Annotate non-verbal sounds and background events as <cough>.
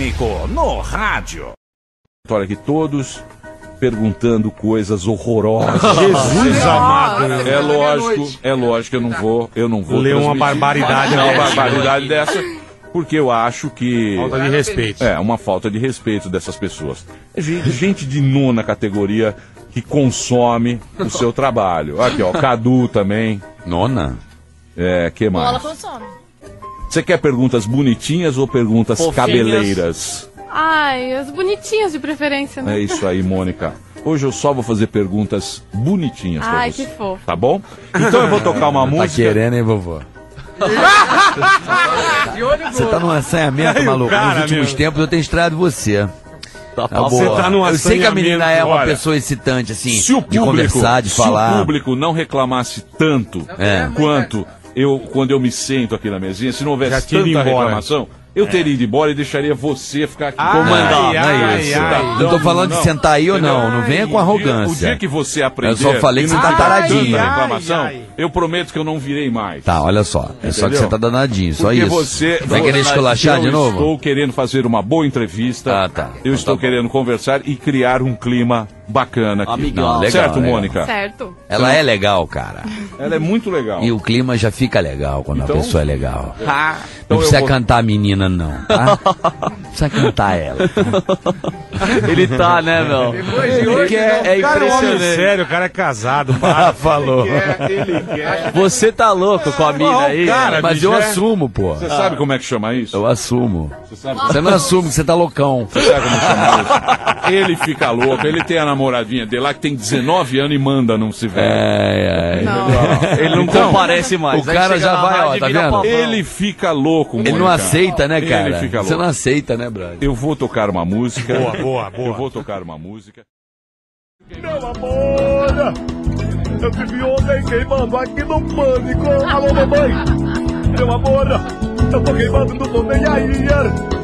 Pânico no rádio. Olha aqui, todos perguntando coisas horrorosas. <laughs> Jesus amado. É lógico, é lógico, eu não vou, eu não vou Ler uma barbaridade uma dessa. barbaridade dessa, porque eu acho que Falta de respeito. é uma falta de respeito dessas pessoas. É gente, gente de nona categoria que consome o seu trabalho. Aqui, ó, Cadu também. Nona? É, que Bola mais? consome. Você quer perguntas bonitinhas ou perguntas Fofinhas. cabeleiras? Ai, as bonitinhas de preferência, né? É isso aí, Mônica. Hoje eu só vou fazer perguntas bonitinhas pra Ai, você. que fofo. Tá bom? Então eu vou tocar uma <laughs> Tá música. querendo, hein, vovô? <laughs> Você tá num assanhamento, maluco. cara, Nos últimos meu. tempos eu tenho estranhado você. Tá Você boa. tá num Eu sei que a menina é uma olha, pessoa excitante, assim, Se o de público, conversar, de se o falar. público não reclamasse tanto É. quanto eu quando eu me sento aqui na mesinha, se não houvesse tanta reclamação, eu teria ido embora e deixaria você ficar aqui Comandar, Ai, não é isso. ai. Não tô falando de sentar aí ou não, não venha com O dia- arrogância. O dia que você aprender, Eu só falei que não você tá taradinho. reclamação, Ai, ai. eu prometo que eu não virei mais. Tá, olha só. É só que Entendeu? você tá danadinho, só Porque isso. você Vai querer esculachar eu de novo? estou querendo fazer uma boa entrevista. Ah, tá. Eu Então estou tá querendo conversar e criar um clima bacana aqui. Amigão. Não, legal, certo, legal. Mônica? Certo. Ela é legal, cara. Ela é muito legal. E o clima já fica legal quando Então- a pessoa é legal. Então Não eu precisa vou- cantar a menina, não, tá? Não <laughs> precisa cantar ela. <laughs> Ele tá, né, meu? Ele quer, é O cara é um homem impressionante. sério, o cara é casado. para. <laughs> Falou. Você tá louco com a mina aí? cara, Mas eu é- assumo, pô. Você sabe como é que chama isso? Eu assumo. Você sabe, Você não assume que você tá loucão. você sabe como chama isso? Ele fica louco, ele tem a namoradinha dele lá que tem 19 anos e manda não se vê. É, é. Não. Ele não Então, comparece mais. o cara já vai, ó, tá vendo? Ele fica louco, Ele não aceita, né, cara? Ele fica Você louco. não aceita, né, brother? Eu vou tocar uma música. Boa, boa, boa. Eu vou tocar uma música. Meu amor, eu te vi ontem queimando aqui no pânico. Alô, mamãe. Meu amor, eu tô queimando, não tô nem aí.